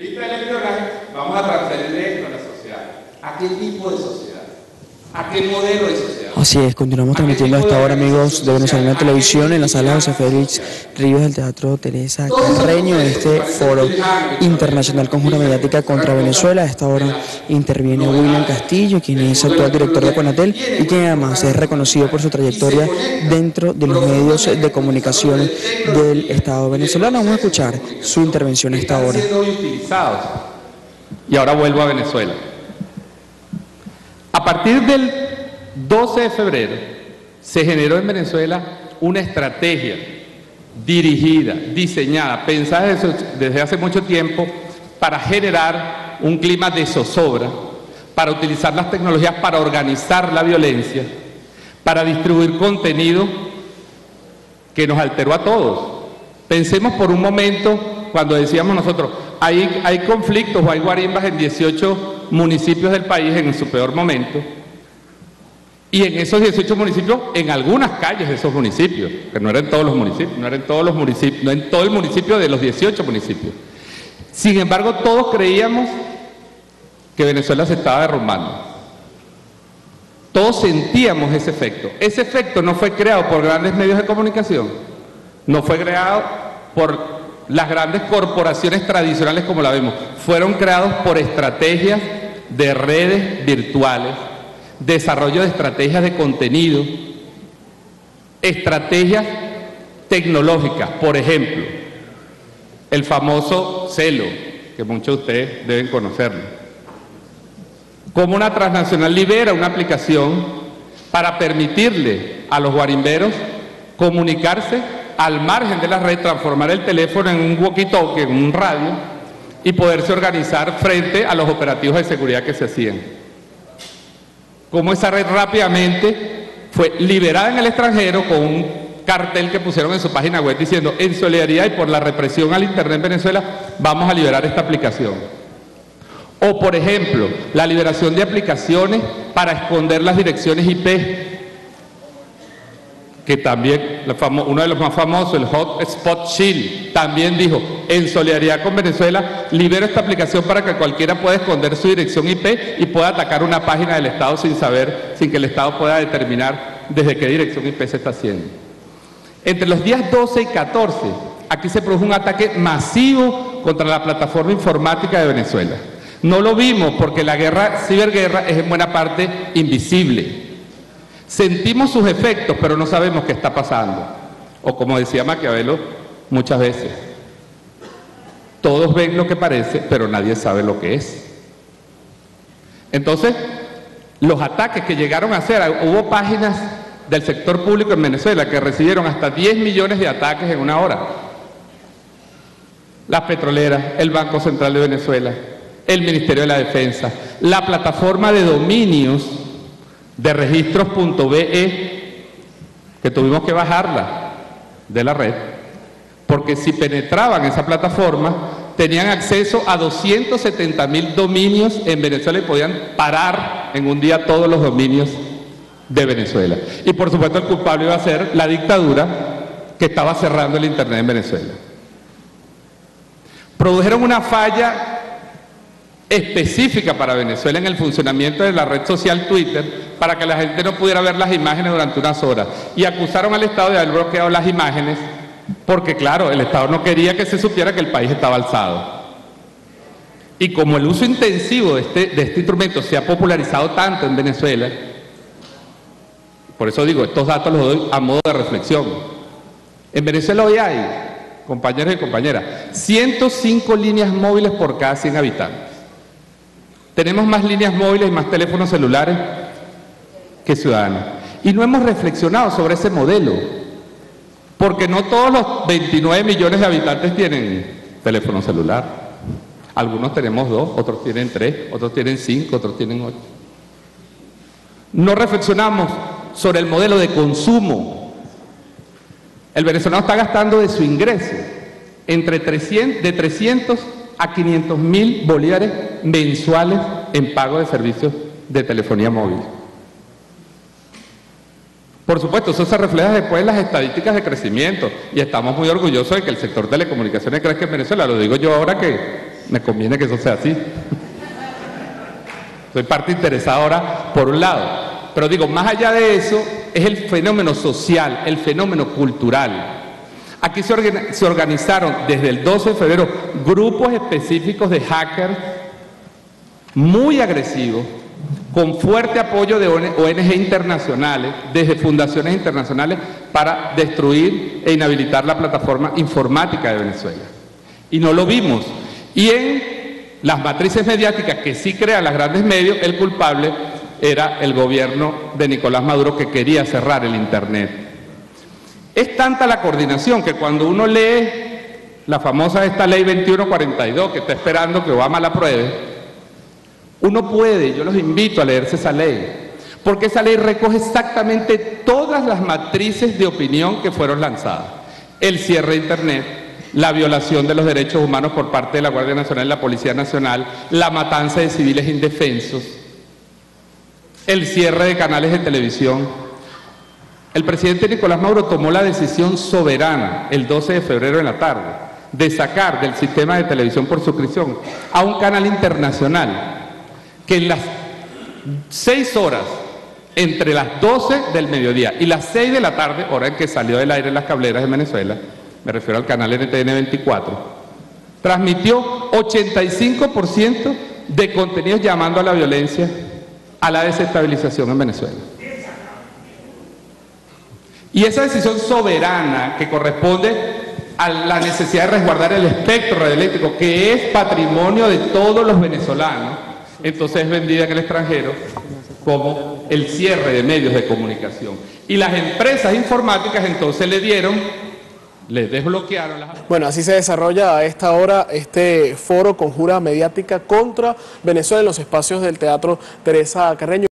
lista electoral, vamos a transferir esto a la sociedad. ¿A qué tipo de sociedad? ¿A qué modelo de sociedad? Así es, continuamos transmitiendo a esta hora, amigos de Venezuela Televisión, en la sala José Félix Ríos del Teatro Teresa Carreño, este foro internacional conjura mediática contra Venezuela. A esta hora interviene William Castillo, quien es actual director de Conatel y quien además es reconocido por su trayectoria dentro de los medios de comunicación del Estado venezolano. Vamos a escuchar su intervención a esta hora. Y ahora vuelvo a Venezuela. A partir del 12 de febrero se generó en Venezuela una estrategia dirigida, diseñada, pensada desde hace mucho tiempo para generar un clima de zozobra, para utilizar las tecnologías para organizar la violencia, para distribuir contenido que nos alteró a todos. Pensemos por un momento cuando decíamos nosotros, hay, conflictos o hay guarimbas en 18 municipios del país en su peor momento. Y en esos 18 municipios, en algunas calles de esos municipios, que no eran todos los municipios, no eran todos los municipios, no en todo el municipio de los 18 municipios. Sin embargo, todos creíamos que Venezuela se estaba derrumbando. Todos sentíamos ese efecto. Ese efecto no fue creado por grandes medios de comunicación, no fue creado por las grandes corporaciones tradicionales como la vemos, fueron creados por estrategias de redes virtuales, desarrollo de estrategias de contenido, estrategias tecnológicas, por ejemplo, el famoso celo, que muchos de ustedes deben conocerlo. Como una transnacional libera una aplicación para permitirle a los guarimberos comunicarse al margen de la red, transformar el teléfono en un walkie-talkie, en un radio, y poderse organizar frente a los operativos de seguridad que se hacían. Como esa red rápidamente fue liberada en el extranjero con un cartel que pusieron en su página web diciendo en solidaridad y por la represión al Internet en Venezuela vamos a liberar esta aplicación. O por ejemplo, la liberación de aplicaciones para esconder las direcciones IP que también uno de los más famosos, el Hotspot Shield, también dijo, en solidaridad con Venezuela, libero esta aplicación para que cualquiera pueda esconder su dirección IP y pueda atacar una página del Estado sin saber, sin que el Estado pueda determinar desde qué dirección IP se está haciendo. Entre los días 12 y 14, aquí se produjo un ataque masivo contra la plataforma informática de Venezuela. No lo vimos porque la guerra, ciberguerra, es en buena parte invisible. Sentimos sus efectos, pero no sabemos qué está pasando. O como decía Maquiavelo muchas veces, todos ven lo que parece, pero nadie sabe lo que es. Entonces, los ataques que llegaron a hacer, hubo páginas del sector público en Venezuela que recibieron hasta 10 millones de ataques en una hora. Las petroleras, el Banco Central de Venezuela, el Ministerio de la Defensa, la plataforma de dominios de registros.be que tuvimos que bajarla de la red, porque si penetraban esa plataforma, tenían acceso a 270 mil dominios en Venezuela y podían parar en un día todos los dominios de Venezuela. Y por supuesto el culpable iba a ser la dictadura que estaba cerrando el Internet en Venezuela. Produjeron una falla específica para Venezuela en el funcionamiento de la red social Twitter para que la gente no pudiera ver las imágenes durante unas horas. Y acusaron al Estado de haber bloqueado las imágenes porque, claro, el Estado no quería que se supiera que el país estaba alzado. Y como el uso intensivo de este, de este instrumento se ha popularizado tanto en Venezuela, por eso digo, estos datos los doy a modo de reflexión. En Venezuela hoy hay, compañeros y compañeras, 105 líneas móviles por cada 100 habitantes. Tenemos más líneas móviles y más teléfonos celulares que ciudadanos. Y no hemos reflexionado sobre ese modelo, porque no todos los 29 millones de habitantes tienen teléfono celular. Algunos tenemos dos, otros tienen tres, otros tienen cinco, otros tienen ocho. No reflexionamos sobre el modelo de consumo. El venezolano está gastando de su ingreso entre 300, de 300 a 500 mil bolívares mensuales en pago de servicios de telefonía móvil. Por supuesto, eso se refleja después en las estadísticas de crecimiento y estamos muy orgullosos de que el sector de telecomunicaciones crezca en Venezuela. Lo digo yo ahora que me conviene que eso sea así. Soy parte interesada ahora por un lado. Pero digo, más allá de eso, es el fenómeno social, el fenómeno cultural. Aquí se, organizaron desde el 12 de febrero grupos específicos de hackers muy agresivos, con fuerte apoyo de ONG internacionales, desde fundaciones internacionales, para destruir e inhabilitar la plataforma informática de Venezuela. Y no lo vimos. Y en las matrices mediáticas que sí crean los grandes medios, el culpable era el gobierno de Nicolás Maduro que quería cerrar el Internet. Es tanta la coordinación que cuando uno lee la famosa esta ley 2142 que está esperando que Obama la apruebe, uno puede, yo los invito a leerse esa ley, porque esa ley recoge exactamente todas las matrices de opinión que fueron lanzadas. El cierre de Internet, la violación de los derechos humanos por parte de la Guardia Nacional y la Policía Nacional, la matanza de civiles indefensos, el cierre de canales de televisión. El presidente Nicolás Maduro tomó la decisión soberana el 12 de febrero en la tarde de sacar del sistema de televisión por suscripción a un canal internacional que en las seis horas entre las 12 del mediodía y las 6 de la tarde, hora en que salió del aire las cableras de Venezuela, me refiero al canal NTN 24, transmitió 85% de contenidos llamando a la violencia a la desestabilización en Venezuela. Y esa decisión soberana que corresponde a la necesidad de resguardar el espectro radioeléctrico, que es patrimonio de todos los venezolanos, entonces es vendida en el extranjero como el cierre de medios de comunicación. Y las empresas informáticas entonces le dieron les desbloquearon las... Bueno, así se desarrolla a esta hora este foro conjura mediática contra Venezuela en los espacios del Teatro Teresa Carreño.